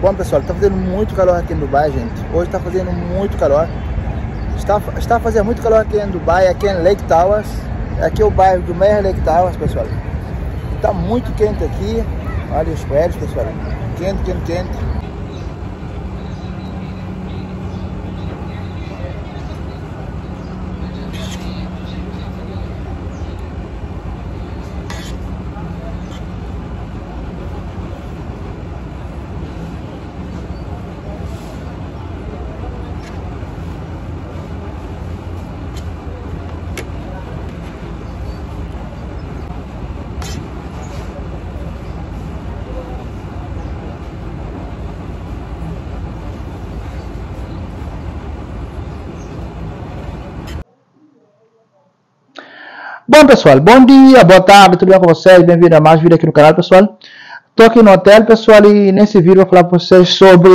Bom pessoal, está fazendo muito calor aqui em Dubai, gente. Hoje está fazendo muito calor. Está, está fazendo muito calor aqui em Dubai, aqui em Lake Towers. Aqui é o bairro do Meyer Lake Towers, pessoal. Está muito quente aqui. Olha os prédios, pessoal. Quente, quente, quente. Bom pessoal, bom dia, boa tarde, tudo bem com vocês? Bem-vindo a mais vídeo aqui no canal pessoal. Estou aqui no hotel pessoal e nesse vídeo vou falar para vocês sobre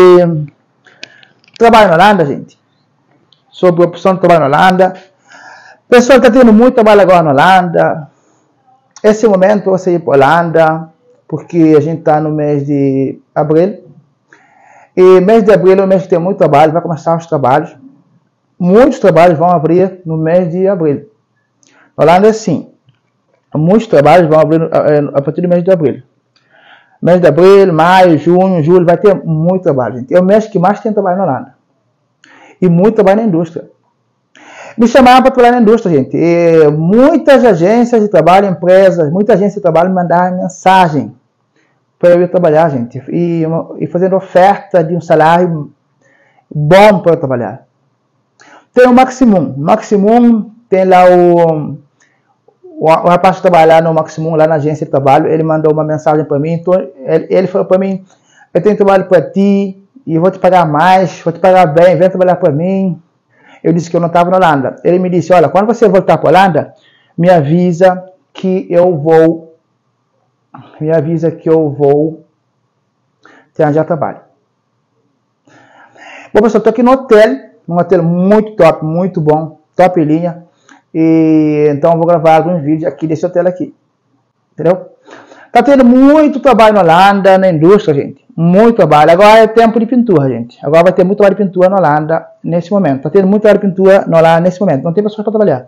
trabalho na Holanda, gente. Sobre a opção de trabalho na Holanda. Pessoal, está tendo muito trabalho agora na Holanda. Esse momento você ir para a Holanda, porque a gente está no mês de abril. E mês de abril é um mês que tem muito trabalho, vai começar os trabalhos. Muitos trabalhos vão abrir no mês de abril. Holanda é assim. Muitos trabalhos vão abrir eh, a partir do mês de abril. Mês de abril, maio, junho, julho, vai ter muito trabalho, gente. É o mês que mais tem trabalho na Holanda. E muito trabalho na indústria. Me chamaram para trabalhar na indústria, gente. E muitas agências de trabalho, empresas, muitas agências de trabalho me mandaram mensagem para eu ir trabalhar, gente. E, e fazendo oferta de um salário bom para eu trabalhar. Tem o Maximum. Maximum tem lá o, o, o rapaz que trabalha lá no Maximum, lá na agência de trabalho, ele mandou uma mensagem para mim, então ele, ele falou para mim, eu tenho trabalho para ti, e vou te pagar mais, vou te pagar bem, vem trabalhar para mim. Eu disse que eu não estava na Holanda. Ele me disse, olha, quando você voltar para a Holanda, me avisa que eu vou, me avisa que eu vou te arranjar trabalho. Bom, pessoal, estou aqui no hotel, um hotel muito top, muito bom, top linha. E, então vou gravar alguns vídeos aqui desse hotel aqui. Entendeu? Tá tendo muito trabalho na Holanda, na indústria, gente. Muito trabalho. Agora é tempo de pintura, gente. Agora vai ter muito trabalho de pintura na Holanda nesse momento. Tá tendo muito trabalho de pintura na Holanda nesse momento. Não tem pessoas para trabalhar.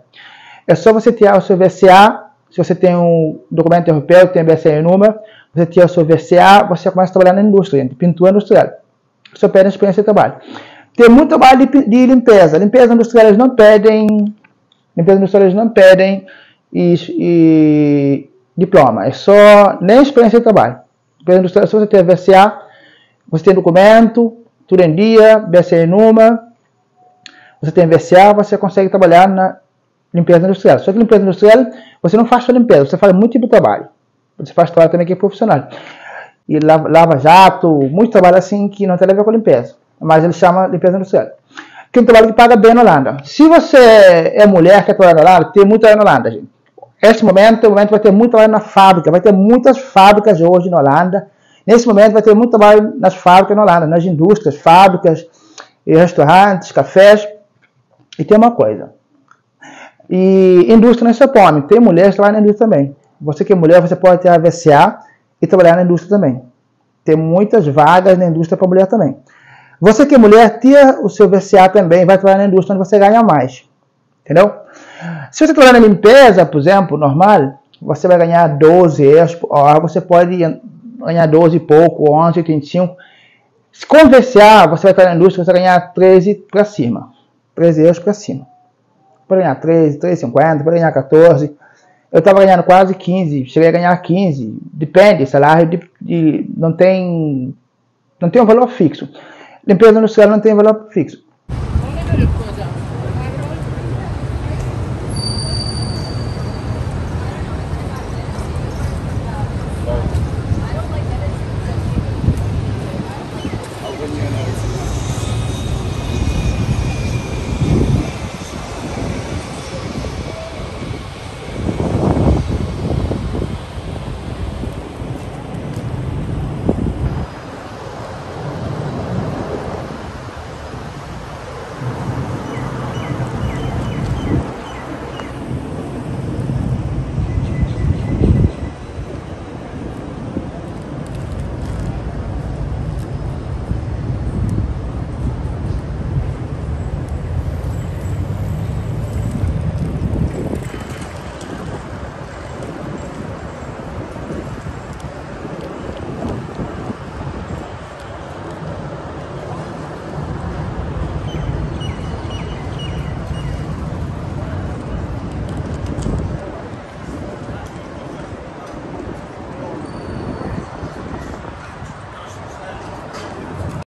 É só você ter o seu VCA. Se você tem um documento europeu, tem BCA número, você ter o seu VCA, você começa a trabalhar na indústria, gente. Pintura industrial. Você pede experiência de trabalho. Tem muito trabalho de, de limpeza. Limpeza industrial eles não pedem Limpeza industrial não pedem e, e, diploma, é só nem experiência de trabalho. Limpeza industrial, se você tem VCA, você tem documento, tudo em dia, Numa, você tem VCA, você consegue trabalhar na limpeza industrial. Só que limpeza industrial, você não faz só limpeza, você faz muito tipo de trabalho. Você faz trabalho também que é profissional. E lava, lava jato, muito trabalho assim que não tem a ver com limpeza. Mas ele chama limpeza industrial que é trabalho que paga bem na Holanda. Se você é mulher que quer trabalhar na Holanda, tem muito trabalho na Holanda, gente. Esse momento, momento vai ter muito trabalho na fábrica, vai ter muitas fábricas hoje na Holanda. Nesse momento vai ter muito trabalho nas fábricas na Holanda, nas indústrias, fábricas, restaurantes, cafés. E tem uma coisa. E indústria não é só homem, tem mulheres que trabalham na indústria também. Você que é mulher, você pode ter a VCA e trabalhar na indústria também. Tem muitas vagas na indústria para mulher também. Você que é mulher, tira o seu VCA também, vai trabalhar na indústria onde você ganha mais. Entendeu? Se você trabalhar na limpeza, por exemplo, normal, você vai ganhar 12 euros por hora, você pode ganhar 12 e pouco, 11, 35. Com VCA, você vai trabalhar na indústria, você vai ganhar 13 para cima. 13 euros para cima. Pode ganhar 13, 13,50, pode ganhar 14. Eu estava ganhando quase 15, cheguei a ganhar 15. Depende, salário de, de, não tem não tem um valor fixo. Ne perdono se all'antenna la fix.